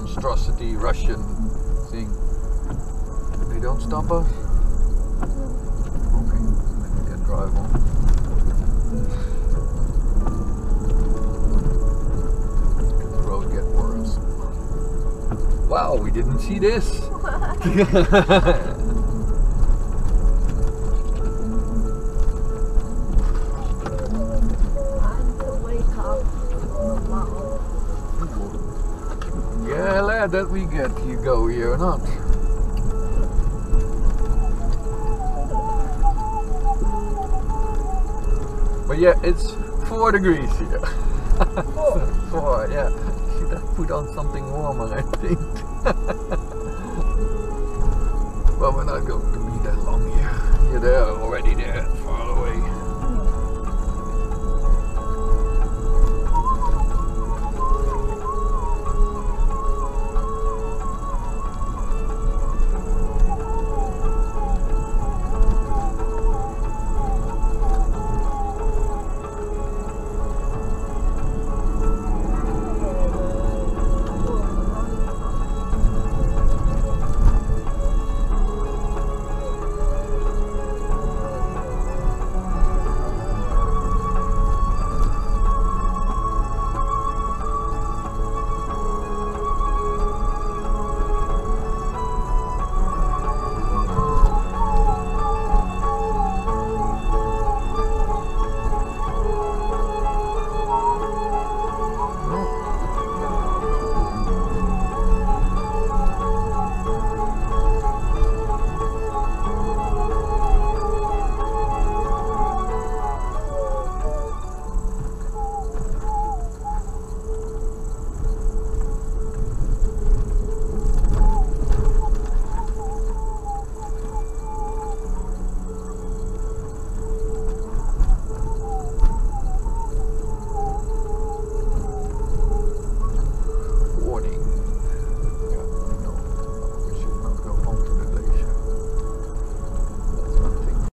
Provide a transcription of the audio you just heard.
monstrosity Russian thing. They don't stop us. Okay, we can drive on. The road get worse. Wow, we didn't see this. that we get you go here, or not? But yeah, it's four degrees here. Four. four, yeah. Should have put on something warmer, I think. but we're not going to be that long here. You're there, already there, far away.